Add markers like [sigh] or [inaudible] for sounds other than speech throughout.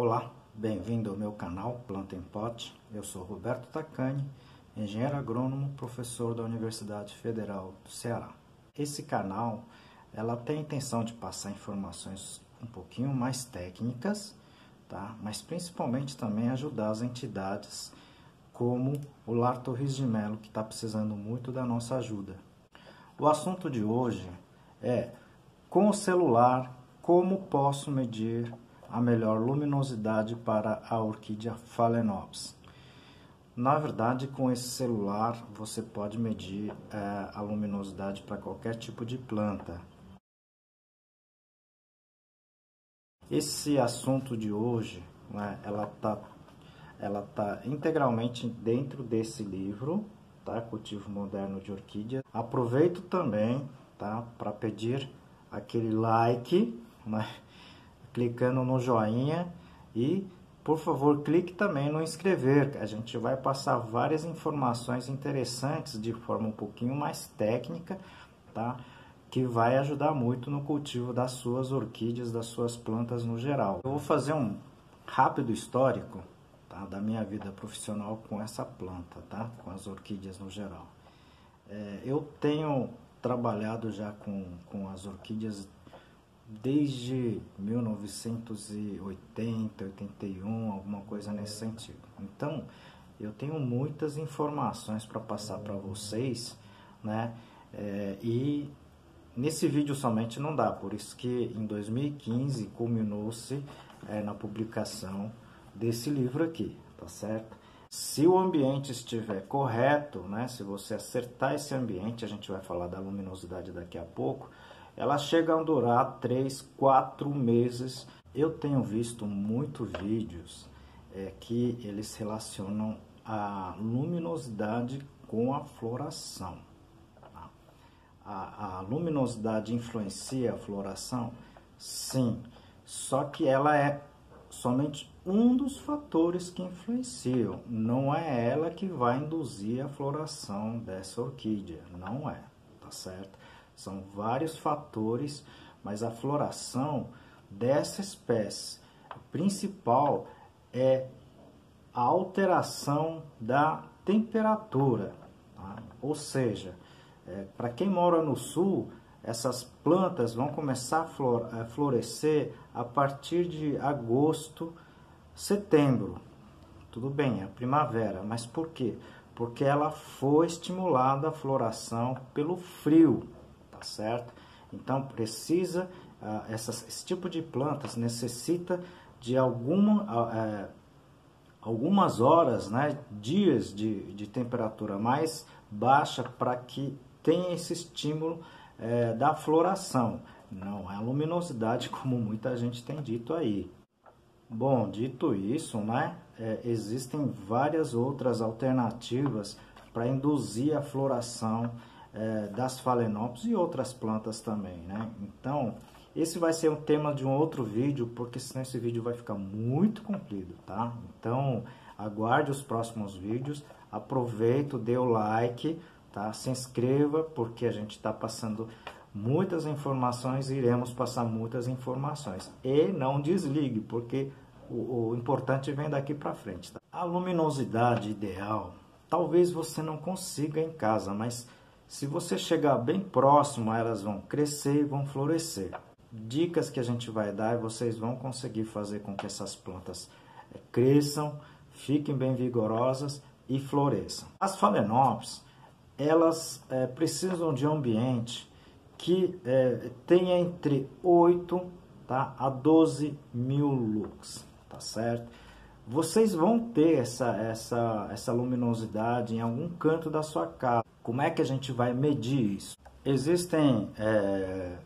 Olá, bem-vindo ao meu canal Planta em Pote. Eu sou Roberto Tacani, engenheiro agrônomo, professor da Universidade Federal do Ceará. Esse canal ela tem a intenção de passar informações um pouquinho mais técnicas, tá? mas principalmente também ajudar as entidades como o Lar Torres de Melo, que está precisando muito da nossa ajuda. O assunto de hoje é, com o celular, como posso medir a melhor luminosidade para a orquídea Phalaenopsis. Na verdade, com esse celular você pode medir é, a luminosidade para qualquer tipo de planta. Esse assunto de hoje, né, ela está ela tá integralmente dentro desse livro, tá? Cultivo Moderno de Orquídea. Aproveito também, tá, para pedir aquele like, né? Clicando no joinha e, por favor, clique também no inscrever. A gente vai passar várias informações interessantes de forma um pouquinho mais técnica, tá? Que vai ajudar muito no cultivo das suas orquídeas, das suas plantas no geral. Eu vou fazer um rápido histórico tá? da minha vida profissional com essa planta, tá? Com as orquídeas no geral. É, eu tenho trabalhado já com, com as orquídeas desde 1980, 81, alguma coisa nesse sentido. Então, eu tenho muitas informações para passar para vocês, né? É, e nesse vídeo somente não dá, por isso que em 2015 culminou-se é, na publicação desse livro aqui, tá certo? Se o ambiente estiver correto, né? Se você acertar esse ambiente, a gente vai falar da luminosidade daqui a pouco elas chegam a durar 3, 4 meses. Eu tenho visto muitos vídeos é, que eles relacionam a luminosidade com a floração. Tá? A, a luminosidade influencia a floração? Sim, só que ela é somente um dos fatores que influenciam. Não é ela que vai induzir a floração dessa orquídea, não é, tá certo? São vários fatores, mas a floração dessa espécie principal é a alteração da temperatura. Tá? Ou seja, é, para quem mora no sul, essas plantas vão começar a, flor a florescer a partir de agosto, setembro. Tudo bem, é primavera, mas por quê? Porque ela foi estimulada a floração pelo frio tá certo? Então precisa, uh, essas, esse tipo de plantas necessita de alguma, uh, algumas horas, né, dias de, de temperatura mais baixa para que tenha esse estímulo uh, da floração. Não é a luminosidade [laughs] como muita gente tem dito aí. Bom, dito isso, né, é, existem várias outras alternativas para induzir a floração é, das falenopes e outras plantas também, né? Então, esse vai ser o tema de um outro vídeo, porque senão esse vídeo vai ficar muito comprido, tá? Então, aguarde os próximos vídeos, aproveita, dê o like, tá? Se inscreva, porque a gente está passando muitas informações, iremos passar muitas informações. E não desligue, porque o, o importante vem daqui para frente. Tá? A luminosidade ideal, talvez você não consiga em casa, mas se você chegar bem próximo, elas vão crescer e vão florescer. Dicas que a gente vai dar e vocês vão conseguir fazer com que essas plantas eh, cresçam, fiquem bem vigorosas e floresçam. As falenopes, elas é, precisam de um ambiente que é, tenha entre 8 tá, a 12 mil lux, tá certo? Vocês vão ter essa, essa, essa luminosidade em algum canto da sua casa. Como é que a gente vai medir isso? Existem é,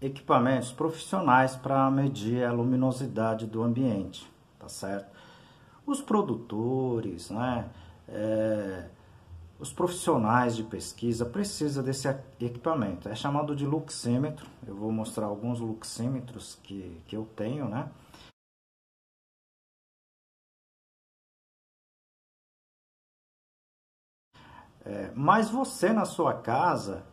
equipamentos profissionais para medir a luminosidade do ambiente, tá certo? Os produtores, né, é, os profissionais de pesquisa precisam desse equipamento. É chamado de luxímetro. Eu vou mostrar alguns luxímetros que, que eu tenho, né? É, mas você na sua casa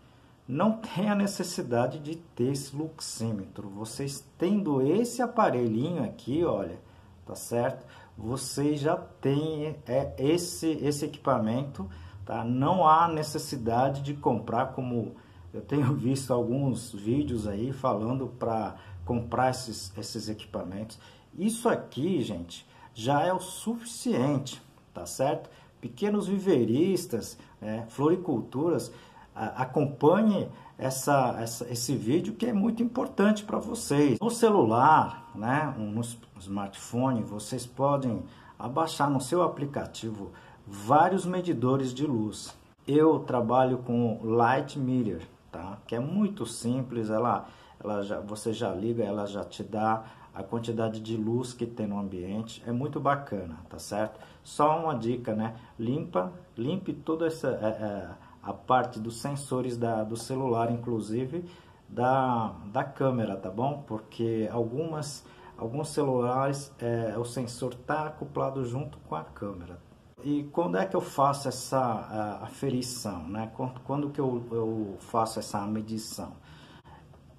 não tem a necessidade de ter esse luxímetro. Vocês tendo esse aparelhinho aqui, olha, tá certo? Você já tem é, esse, esse equipamento, tá? Não há necessidade de comprar como eu tenho [laughs] visto alguns vídeos aí falando para comprar esses, esses equipamentos. Isso aqui, gente, já é o suficiente, tá certo? Pequenos viveiristas, é, floriculturas, acompanhe essa, essa, esse vídeo que é muito importante para vocês. No celular, né, no smartphone, vocês podem abaixar no seu aplicativo vários medidores de luz. Eu trabalho com Light Meter, tá? que é muito simples, ela, ela já, você já liga, ela já te dá a quantidade de luz que tem no ambiente, é muito bacana, tá certo? Só uma dica, né? Limpa, limpe toda essa é, é, a parte dos sensores da, do celular, inclusive da, da câmera, tá bom? Porque algumas alguns celulares é, o sensor está acoplado junto com a câmera. E quando é que eu faço essa aferição, né? Quando, quando que eu, eu faço essa medição?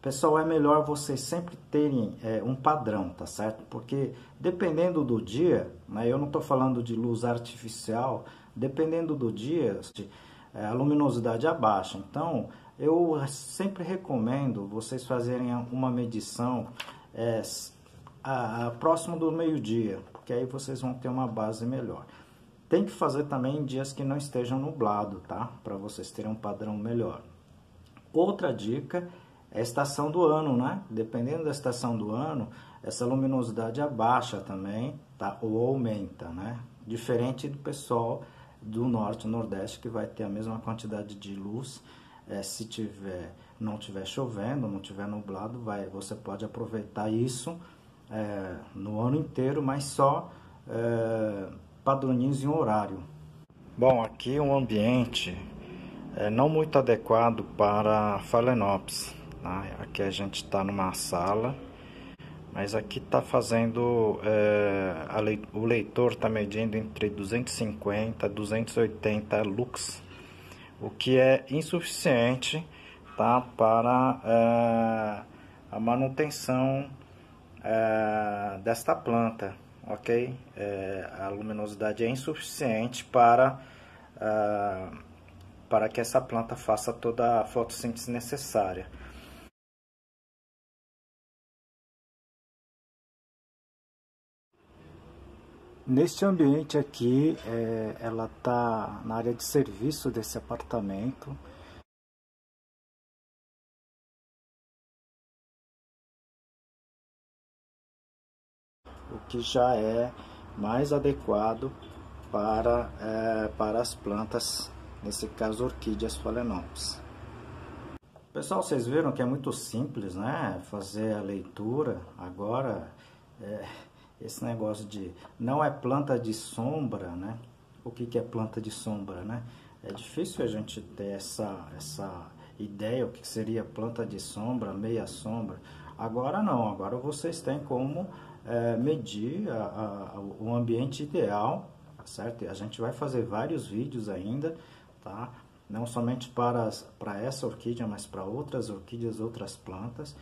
Pessoal, é melhor vocês sempre terem é, um padrão, tá certo? Porque dependendo do dia, né, eu não estou falando de luz artificial, dependendo do dia, é, a luminosidade abaixa. Então, eu sempre recomendo vocês fazerem uma medição é, a, a, próximo do meio-dia, porque aí vocês vão ter uma base melhor. Tem que fazer também em dias que não estejam nublado, tá? Para vocês terem um padrão melhor. Outra dica é a estação do ano, né? Dependendo da estação do ano, essa luminosidade abaixa também, tá? Ou aumenta, né? Diferente do pessoal do norte e nordeste que vai ter a mesma quantidade de luz. É, se tiver, não tiver chovendo, não tiver nublado, vai, você pode aproveitar isso é, no ano inteiro, mas só é, padronize um horário. Bom, aqui um ambiente é, não muito adequado para Phalaenopsis. Tá? Aqui a gente está numa sala, mas aqui está fazendo, é, leit o leitor está medindo entre 250 e 280 lux, o que é insuficiente tá, para é, a manutenção é, desta planta, ok? É, a luminosidade é insuficiente para, é, para que essa planta faça toda a fotossíntese necessária. Neste ambiente aqui, é, ela está na área de serviço desse apartamento. O que já é mais adequado para, é, para as plantas, nesse caso orquídeas phalaenopsis. Pessoal, vocês viram que é muito simples, né? Fazer a leitura. Agora, é, esse negócio de não é planta de sombra, né? O que, que é planta de sombra, né? É difícil a gente ter essa, essa ideia, o que seria planta de sombra, meia sombra. Agora não, agora vocês têm como é, medir a, a, o ambiente ideal, tá certo? A gente vai fazer vários vídeos ainda, tá? Não somente para, para essa orquídea, mas para outras orquídeas, outras plantas.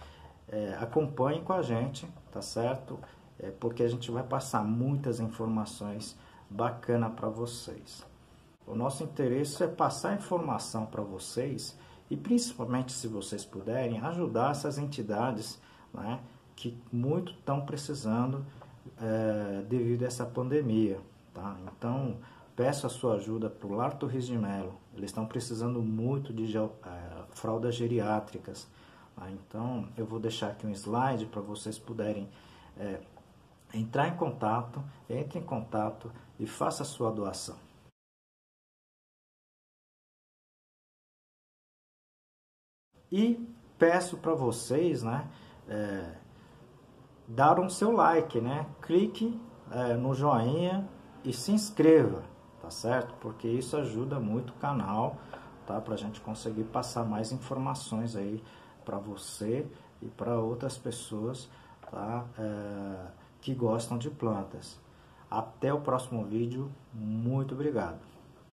É, acompanhem com a gente, tá certo? É, porque a gente vai passar muitas informações bacanas para vocês. O nosso interesse é passar informação para vocês e principalmente se vocês puderem ajudar essas entidades né, que muito estão precisando é, devido a essa pandemia. Tá? Então peço a sua ajuda para o Lar Torres de Melo. Eles estão precisando muito de é, fraldas geriátricas. Tá? Então eu vou deixar aqui um slide para vocês puderem é, entrar em contato, entre em contato e faça a sua doação. E peço para vocês, né, é, dar um seu like, né? Clique é, no joinha e se inscreva, tá certo? Porque isso ajuda muito o canal, tá? Para a gente conseguir passar mais informações aí para você e para outras pessoas, tá? É, que gostam de plantas. Até o próximo vídeo. Muito obrigado.